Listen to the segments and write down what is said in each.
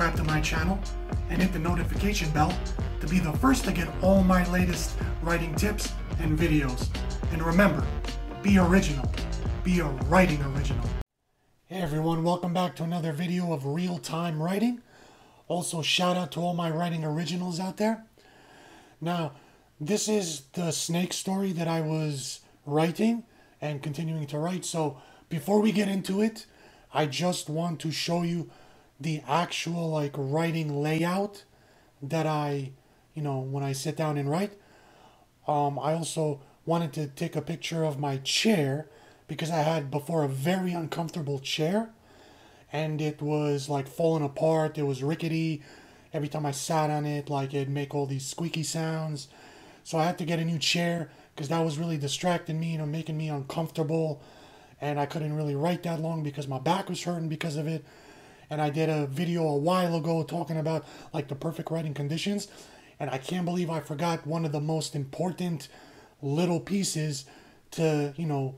subscribe to my channel and hit the notification bell to be the first to get all my latest writing tips and videos. And remember, be original. Be a writing original. Hey everyone, welcome back to another video of real-time writing. Also, shout out to all my writing originals out there. Now, this is the snake story that I was writing and continuing to write. So, before we get into it, I just want to show you the actual like writing layout that I, you know, when I sit down and write. Um, I also wanted to take a picture of my chair because I had before a very uncomfortable chair and it was like falling apart. It was rickety. Every time I sat on it, like it'd make all these squeaky sounds. So I had to get a new chair because that was really distracting me, you know, making me uncomfortable and I couldn't really write that long because my back was hurting because of it. And I did a video a while ago talking about like the perfect writing conditions, and I can't believe I forgot one of the most important little pieces to, you know,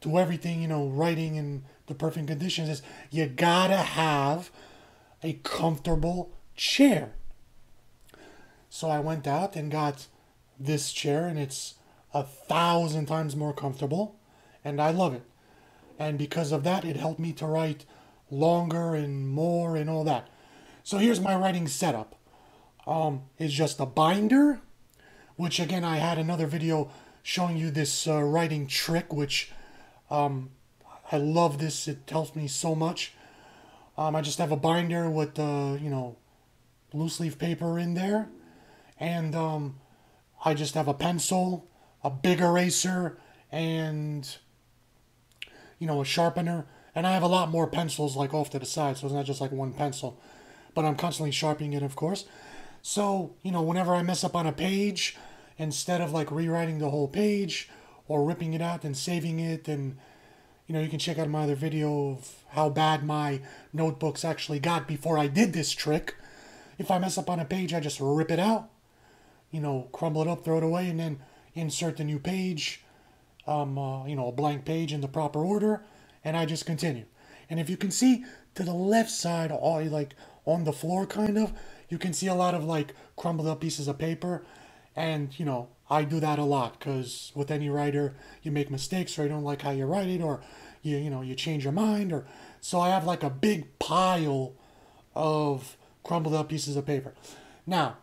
to everything, you know, writing in the perfect conditions is you gotta have a comfortable chair. So I went out and got this chair, and it's a thousand times more comfortable and I love it. And because of that, it helped me to write longer and more and all that. So here's my writing setup. Um, it's just a binder, which again, I had another video showing you this uh, writing trick, which um, I love this. It helps me so much. Um, I just have a binder with, uh, you know, loose leaf paper in there. And um, I just have a pencil, a big eraser, and you know, a sharpener. And I have a lot more pencils like off to the side, so it's not just like one pencil. But I'm constantly sharpening it, of course. So, you know, whenever I mess up on a page, instead of like rewriting the whole page or ripping it out and saving it, and, you know, you can check out my other video of how bad my notebooks actually got before I did this trick. If I mess up on a page, I just rip it out, you know, crumble it up, throw it away, and then insert the new page um, uh, you know, a blank page in the proper order, and I just continue. And if you can see to the left side, all like on the floor, kind of, you can see a lot of like crumbled up pieces of paper, and you know, I do that a lot because with any writer, you make mistakes or you don't like how you write it, or you you know you change your mind, or so I have like a big pile of crumbled up pieces of paper. Now,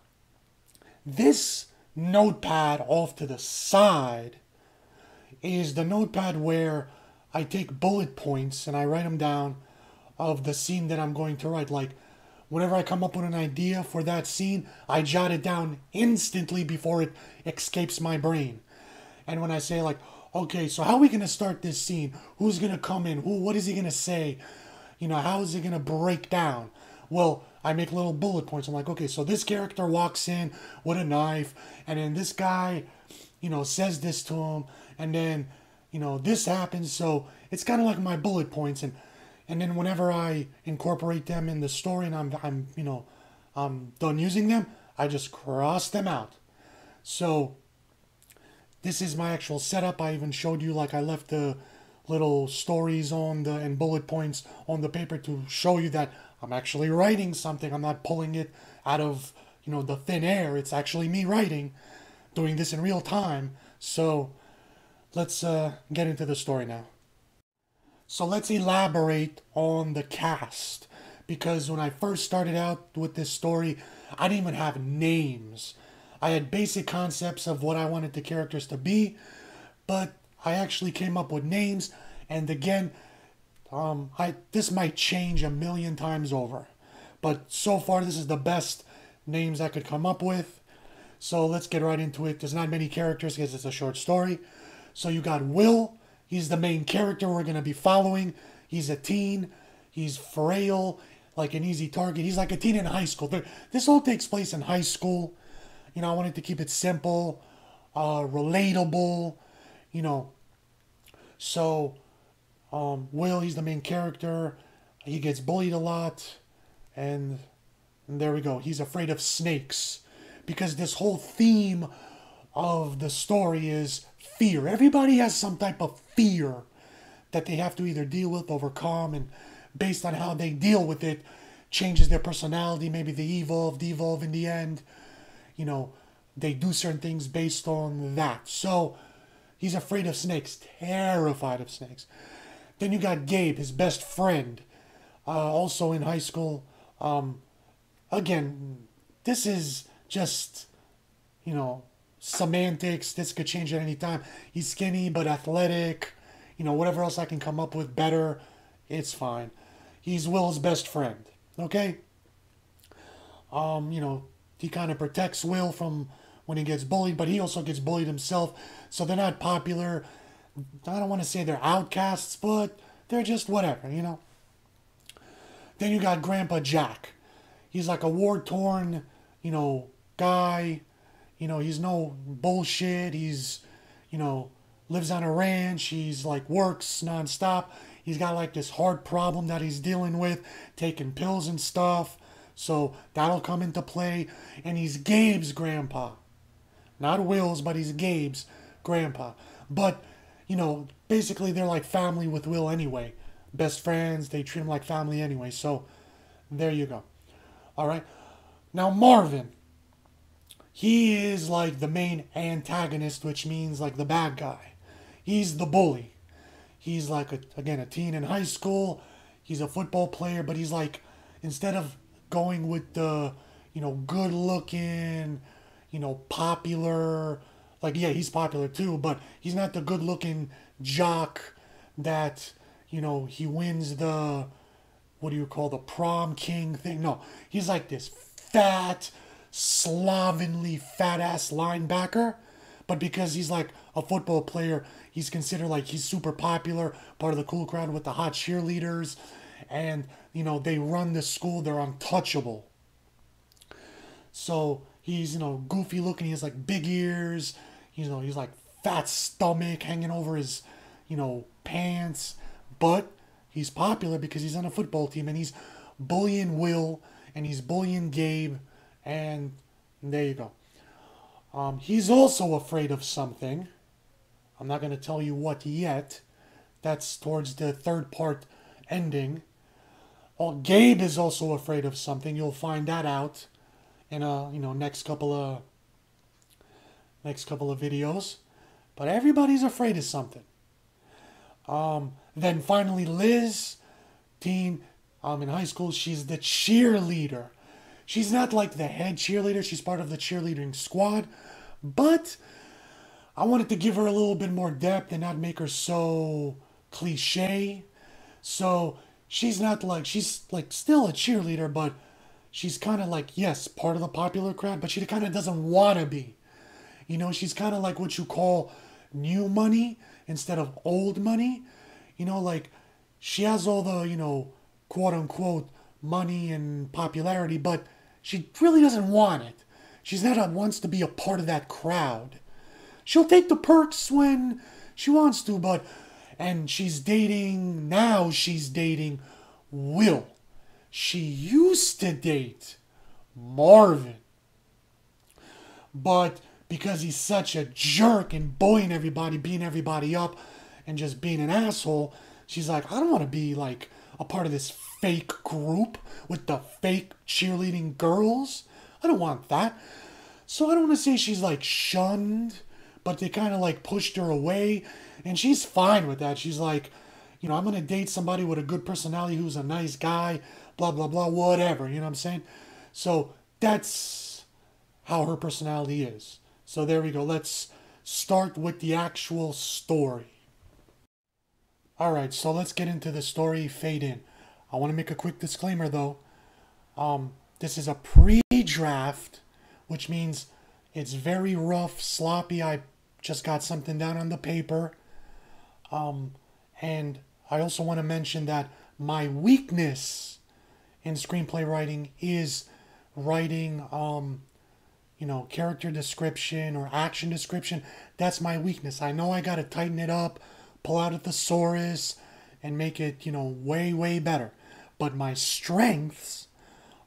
this notepad off to the side is the notepad where I take bullet points and I write them down of the scene that I'm going to write. Like, whenever I come up with an idea for that scene, I jot it down instantly before it escapes my brain. And when I say, like, okay, so how are we going to start this scene? Who's going to come in? Who, what is he going to say? You know, how is it going to break down? Well, I make little bullet points. I'm like, okay, so this character walks in with a knife, and then this guy, you know, says this to him, and then you know this happens so it's kind of like my bullet points and and then whenever i incorporate them in the story and i'm i'm you know i'm done using them i just cross them out. So this is my actual setup. I even showed you like i left the little stories on the and bullet points on the paper to show you that i'm actually writing something. I'm not pulling it out of you know the thin air. It's actually me writing doing this in real time. So let's uh, get into the story now. So let's elaborate on the cast. Because when I first started out with this story, I didn't even have names. I had basic concepts of what I wanted the characters to be, but I actually came up with names. And again, um, I this might change a million times over, but so far this is the best names I could come up with. So let's get right into it. There's not many characters because it's a short story. So you got Will. He's the main character we're going to be following. He's a teen. He's frail, like an easy target. He's like a teen in high school. This all takes place in high school. You know, I wanted to keep it simple, uh, relatable, you know. So, um, Will, he's the main character. He gets bullied a lot. And, and there we go. He's afraid of snakes. Because this whole theme of the story is fear. Everybody has some type of fear that they have to either deal with, overcome, and based on how they deal with it, changes their personality. Maybe they evolve, devolve in the end. You know, they do certain things based on that. So he's afraid of snakes, terrified of snakes. Then you got Gabe, his best friend, uh, also in high school. Um, again, this is just, you know, semantics. This could change at any time. He's skinny but athletic. You know, whatever else I can come up with better, it's fine. He's Will's best friend. Okay? Um, you know, he kind of protects Will from when he gets bullied, but he also gets bullied himself. So they're not popular. I don't want to say they're outcasts, but they're just whatever, you know? Then you got Grandpa Jack. He's like a war torn, you know, guy. You know, he's no bullshit. He's, you know, lives on a ranch. He's like works nonstop. He's got like this hard problem that he's dealing with, taking pills and stuff. So that'll come into play. And he's Gabe's grandpa. Not Will's, but he's Gabe's grandpa. But, you know, basically they're like family with Will anyway. Best friends, they treat him like family anyway. So there you go. All right. Now, Marvin. He is like the main antagonist, which means like the bad guy. He's the bully. He's like, a, again, a teen in high school. He's a football player, but he's like, instead of going with the, you know, good looking, you know, popular, like, yeah, he's popular too, but he's not the good looking jock that, you know, he wins the, what do you call the prom king thing? No, he's like this fat, slovenly, fat ass linebacker. But because he's like a football player, he's considered like he's super popular, part of the cool crowd with the hot cheerleaders. And, you know, they run the school, they're untouchable. So he's, you know, goofy looking, he has like big ears, you know, he's like fat stomach hanging over his, you know, pants. But he's popular because he's on a football team and he's bullying Will and he's bullying Gabe. And there you go. Um, he's also afraid of something. I'm not going to tell you what yet. That's towards the third part ending. Oh, Gabe is also afraid of something. You'll find that out in a you know next couple of next couple of videos. But everybody's afraid of something. Um, then finally, Liz, teen, um, in high school, she's the cheerleader. She's not like the head cheerleader. She's part of the cheerleading squad, but I wanted to give her a little bit more depth and not make her so cliche. So she's not like she's like still a cheerleader, but she's kind of like yes, part of the popular crowd, but she kind of doesn't want to be. You know, she's kind of like what you call new money instead of old money. You know, like she has all the, you know, quote unquote money and popularity, but she really doesn't want it. She's not a, wants to be a part of that crowd. She'll take the perks when she wants to, but and she's dating now she's dating Will. She used to date Marvin. But because he's such a jerk and bullying everybody, beating everybody up, and just being an asshole, she's like, I don't want to be like a part of this fake group with the fake cheerleading girls. I don't want that. So I don't want to say she's like shunned, but they kind of like pushed her away. And she's fine with that. She's like, you know, I'm going to date somebody with a good personality who's a nice guy, blah, blah, blah, whatever. You know what I'm saying? So that's how her personality is. So there we go. Let's start with the actual story. Alright, so let's get into the story fade in. I want to make a quick disclaimer though. Um, this is a pre draft, which means it's very rough, sloppy. I just got something down on the paper. Um, and I also want to mention that my weakness in screenplay writing is writing, um, you know, character description or action description. That's my weakness. I know I got to tighten it up, pull out a thesaurus, and make it, you know, way, way better. But my strengths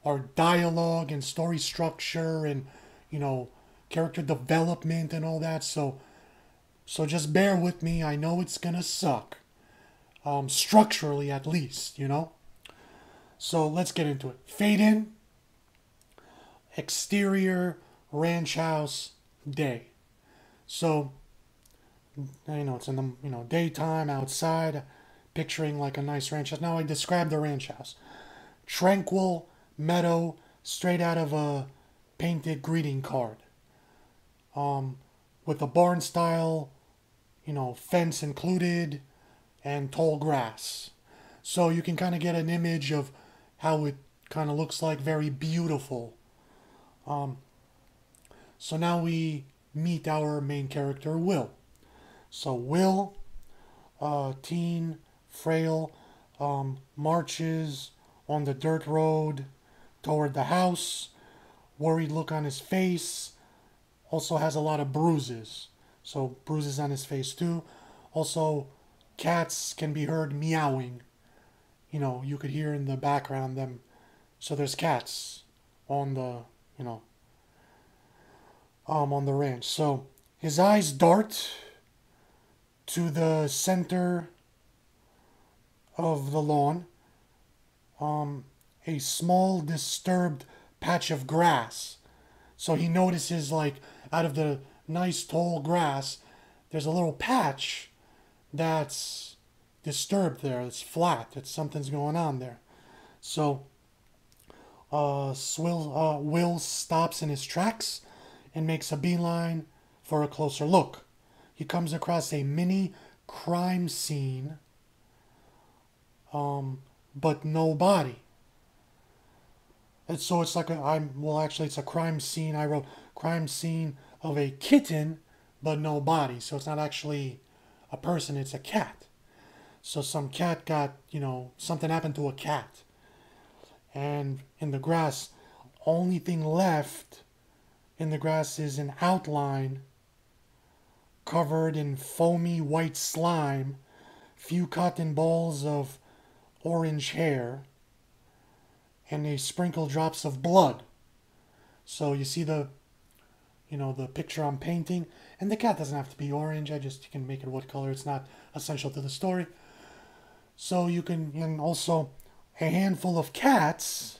are dialogue and story structure and, you know, character development and all that. So, so just bear with me. I know it's gonna suck, um, structurally at least, you know. So let's get into it. Fade in. Exterior ranch house day. So you know it's in the you know daytime outside, picturing like a nice ranch house. Now I describe the ranch house. Tranquil meadow, straight out of a painted greeting card. Um, with a barn style, you know, fence included, and tall grass. So you can kind of get an image of how it kind of looks like, very beautiful. Um, so now we meet our main character, Will. So Will, uh, teen, frail, um, marches on the dirt road toward the house, worried look on his face, also has a lot of bruises. So bruises on his face too. Also, cats can be heard meowing. You know, you could hear in the background them. So there's cats on the, you know, um, on the ranch. So his eyes dart to the center of the lawn. Um, a small disturbed patch of grass. So he notices like out of the nice tall grass, there's a little patch that's disturbed there. It's flat. It's something's going on there. So uh, Will, uh, Will stops in his tracks and makes a beeline for a closer look. He comes across a mini crime scene, um, but no body. And so it's like a, I'm well actually it's a crime scene. I wrote crime scene of a kitten, but no body. So it's not actually a person. It's a cat. So some cat got you know something happened to a cat, and in the grass, only thing left in the grass is an outline covered in foamy white slime, few cotton balls of orange hair and a sprinkle drops of blood. So you see the, you know, the picture I'm painting, and the cat doesn't have to be orange. I just can make it what color. It's not essential to the story. So you can, and also a handful of cats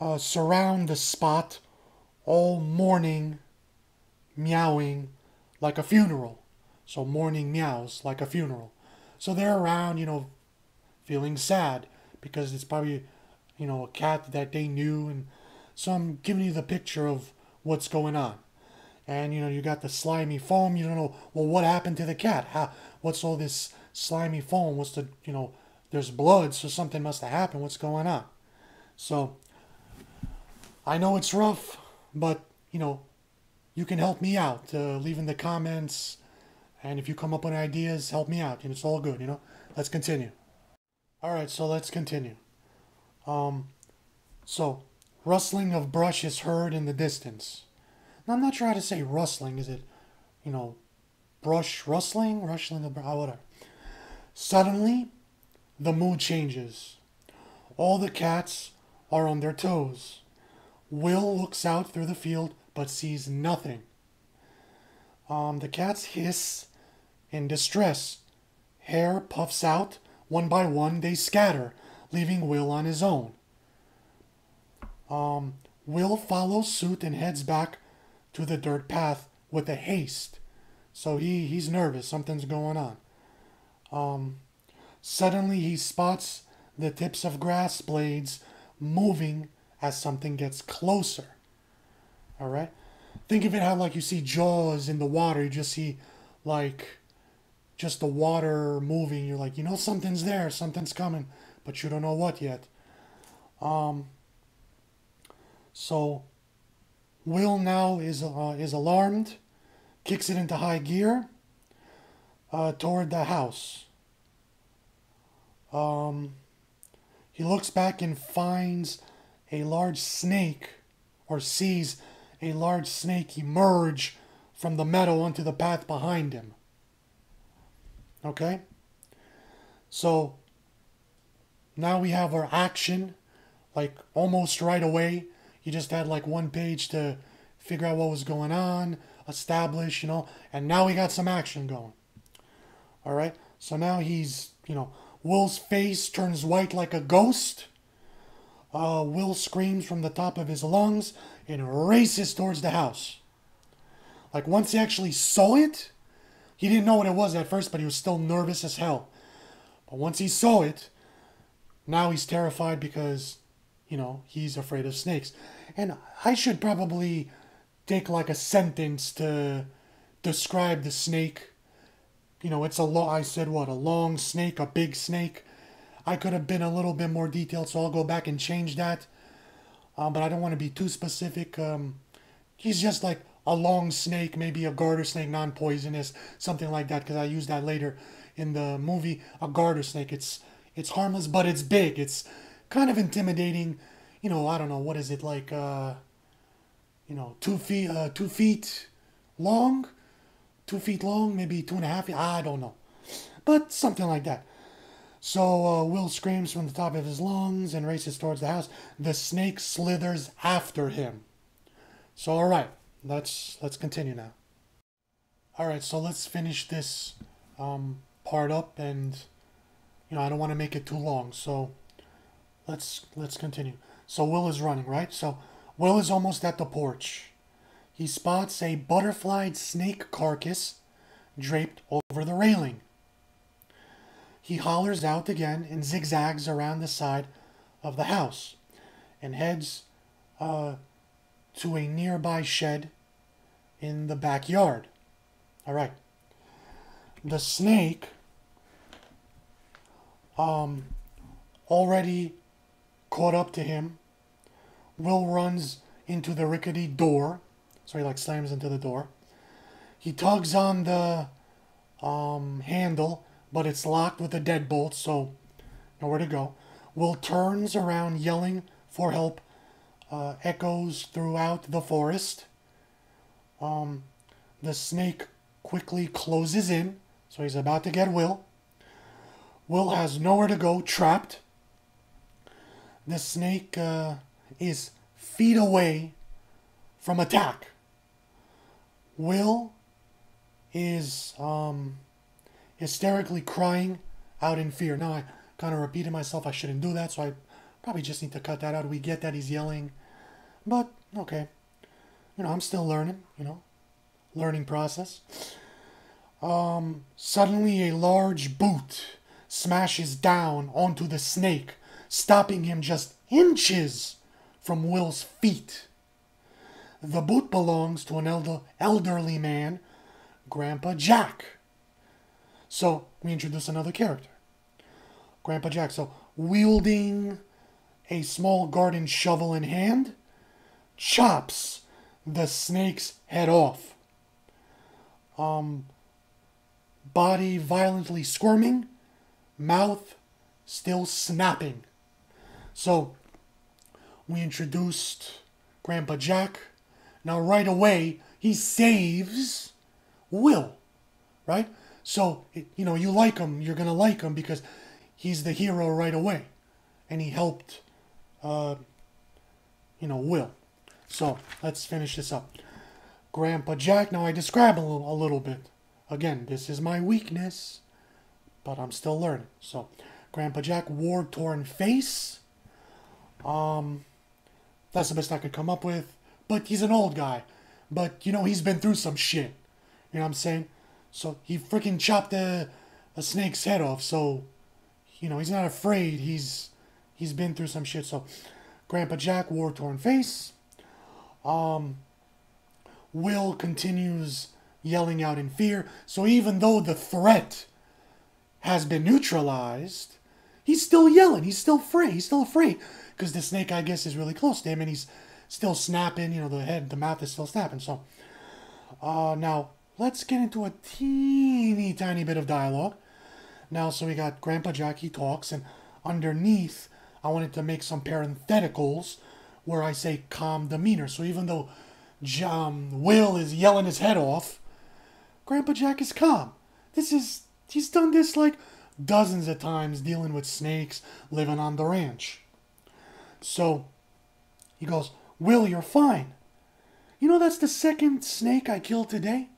uh, surround the spot all morning, meowing like a funeral. So mourning meows like a funeral. So they're around, you know, feeling sad because it's probably you know, a cat that they knew. And so I'm giving you the picture of what's going on. And, you know, you got the slimy foam. You don't know, well, what happened to the cat? How, what's all this slimy foam? What's the, you know, there's blood, so something must have happened. What's going on? So I know it's rough, but, you know, you can help me out. Uh, leave in the comments. And if you come up with ideas, help me out. And it's all good, you know? Let's continue. All right, so let's continue. Um, so, rustling of brush is heard in the distance. Now, I'm not sure how to say rustling. Is it, you know, brush rustling, rustling of brush, ah, whatever. Suddenly, the mood changes. All the cats are on their toes. Will looks out through the field but sees nothing. Um, the cats hiss in distress. Hair puffs out. One by one, they scatter leaving Will on his own. Um, Will follows suit and heads back to the dirt path with a haste. So he, he's nervous, something's going on. Um, suddenly he spots the tips of grass blades moving as something gets closer. All right? Think of it how like you see jaws in the water, you just see like just the water moving. You're like, you know something's there, something's coming but you don't know what yet. Um, so Will now is uh, is alarmed, kicks it into high gear uh, toward the house. Um, he looks back and finds a large snake, or sees a large snake emerge from the meadow onto the path behind him. Okay? So now we have our action, like almost right away. You just had like one page to figure out what was going on, establish, you know, and now we got some action going. All right, so now he's, you know, Will's face turns white like a ghost. Uh, Will screams from the top of his lungs and races towards the house. Like once he actually saw it, he didn't know what it was at first, but he was still nervous as hell. But once he saw it, now he's terrified because, you know, he's afraid of snakes. And I should probably take like a sentence to describe the snake. You know, it's a long, I said what, a long snake, a big snake. I could have been a little bit more detailed, so I'll go back and change that. Um, but I don't want to be too specific. Um, he's just like a long snake, maybe a garter snake, non-poisonous, something like that, because I use that later in the movie. A garter snake, it's it's harmless, but it's big. It's kind of intimidating. You know, I don't know what is it like. Uh, you know, two feet, uh, two feet long, two feet long, maybe two and a half. I don't know, but something like that. So uh, Will screams from the top of his lungs and races towards the house. The snake slithers after him. So all right, let's let's continue now. All right, so let's finish this um, part up, and you know I don't want to make it too long, so let's let's continue. So Will is running, right? So Will is almost at the porch. He spots a butterflied snake carcass draped over the railing. He hollers out again and zigzags around the side of the house and heads uh, to a nearby shed in the backyard. All right. The snake um, already caught up to him. Will runs into the rickety door. So he like slams into the door. He tugs on the um, handle but it's locked with a deadbolt, so nowhere to go. Will turns around yelling for help, uh, echoes throughout the forest. Um, the snake quickly closes in, so he's about to get Will. Will has nowhere to go, trapped. The snake uh, is feet away from attack. Will is um, hysterically crying out in fear. Now, I kind of repeated myself. I shouldn't do that, so I probably just need to cut that out. We get that he's yelling. But, okay. You know, I'm still learning, you know, learning process. Um, suddenly, a large boot smashes down onto the snake, stopping him just inches from Will's feet. The boot belongs to an elder, elderly man, Grandpa Jack. So we introduce another character, Grandpa Jack. So wielding a small garden shovel in hand, chops the snake's head off. Um, body violently squirming, mouth still snapping. So we introduced Grandpa Jack. Now, right away, he saves Will, right? So, you know, you like him, you're going to like him because he's the hero right away. And he helped, uh, you know, Will. So, let's finish this up. Grandpa Jack, now I describe a little, a little bit. Again, this is my weakness, but I'm still learning. So, Grandpa Jack, war torn face. Um, that's the best I could come up with. But he's an old guy. But, you know, he's been through some shit. You know what I'm saying? So he freaking chopped a, a snake's head off. So, you know, he's not afraid. He's he's been through some shit. So, Grandpa Jack, war torn face. Um, Will continues yelling out in fear. So even though the threat has been neutralized, he's still yelling. He's still afraid. He's still afraid because the snake, I guess, is really close to him, and he's still snapping. You know, the head, the mouth is still snapping. So, uh, now let's get into a teeny tiny bit of dialogue. Now, so we got Grandpa Jackie talks, and underneath, I wanted to make some parentheticals where I say calm demeanor. So even though um, Will is yelling his head off, Grandpa Jack is calm. This is, he's done this like dozens of times dealing with snakes living on the ranch. So he goes, Will, you're fine. You know, that's the second snake I killed today.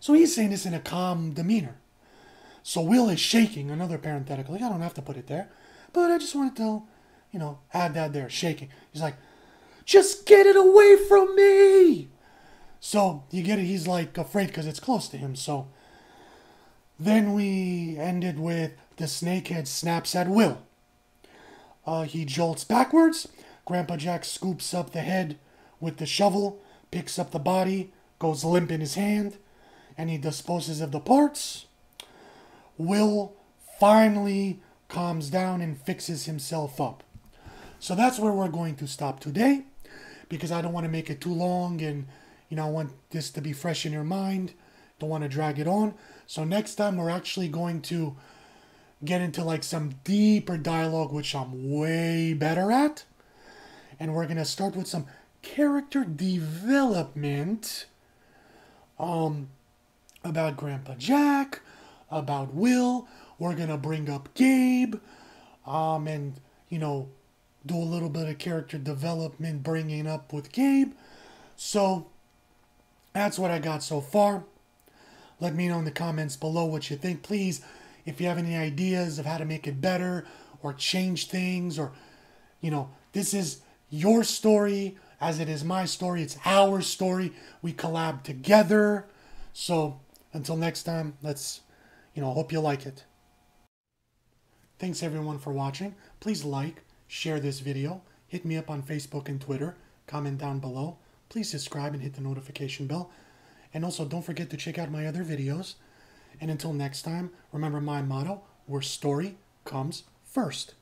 So he's saying this in a calm demeanor. So Will is shaking, another parenthetical. I don't have to put it there. But I just wanted to you know, add that there shaking. He's like, just get it away from me. So you get it. He's like afraid because it's close to him. So then we ended with the snakehead snaps at Will. Uh, he jolts backwards. Grandpa Jack scoops up the head with the shovel, picks up the body, goes limp in his hand, and he disposes of the parts. Will finally calms down and fixes himself up. So that's where we're going to stop today because I don't want to make it too long and you know I want this to be fresh in your mind. Don't want to drag it on. So next time we're actually going to get into like some deeper dialogue which I'm way better at. And we're going to start with some character development um about Grandpa Jack, about Will. We're going to bring up Gabe um and you know do a little bit of character development bringing up with Gabe. So that's what I got so far. Let me know in the comments below what you think. Please, if you have any ideas of how to make it better or change things or, you know, this is your story as it is my story. It's our story. We collab together. So until next time, let's, you know, hope you like it. Thanks everyone for watching. Please like, share this video, hit me up on Facebook and Twitter, comment down below. Please subscribe and hit the notification bell. And also don't forget to check out my other videos. And until next time, remember my motto, where story comes first.